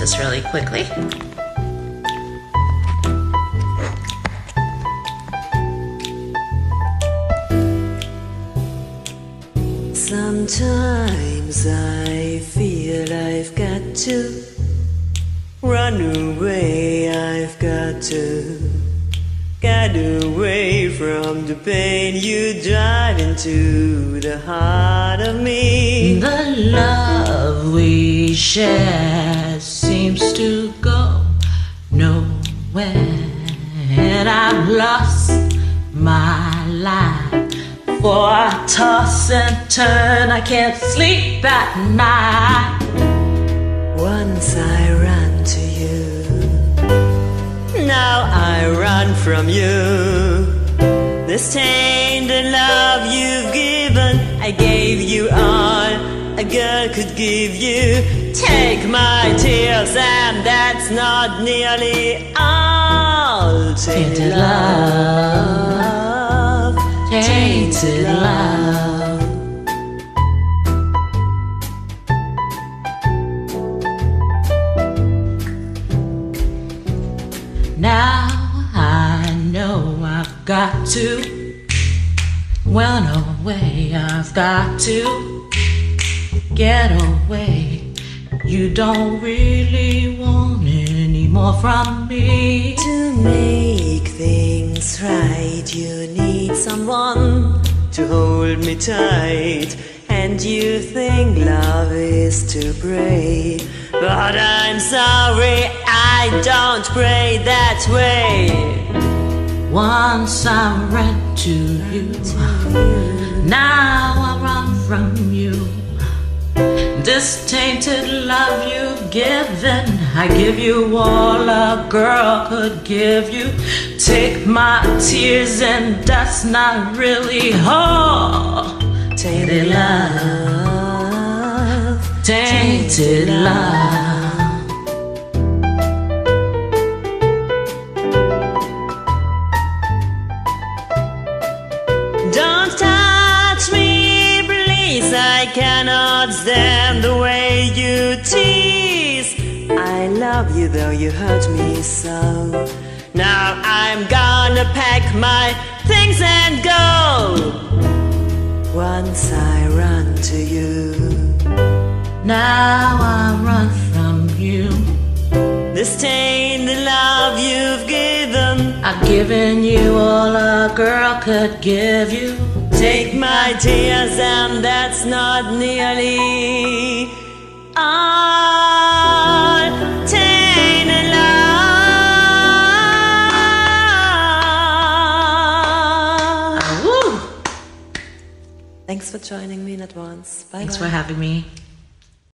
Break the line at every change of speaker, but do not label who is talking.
just really quickly.
Sometimes I feel I've got to run away, I've got to get away from the pain you drive into the heart of me.
The love we share seems to go nowhere, and I've lost my life. For I toss and turn, I can't sleep at night.
Once I ran to you, now I run from you. This tainted love you've given, I gave you all girl could give you. Take my tears, and that's not nearly all.
Tainted love. Tainted love. Now I know I've got to run away. I've got to get away. You don't really want any more from me.
To make things right, you need someone to hold me tight. And you think love is to pray. But I'm sorry, I don't pray that way.
Once I ran to you, now I run from you. This tainted love you've given, I give you all a girl could give you. Take my tears, and that's not really all. Tainted love, tainted love.
Stand the way you tease. I love you though you hurt me so. Now I'm gonna pack my things and go. Once I run to you.
Now I run from you.
This tainted love you've given.
I've given you all a girl could give you.
Take my tears, and that's not nearly all. Tainted love.
Woo!
Thanks for joining me in advance. Bye
Thanks for having me.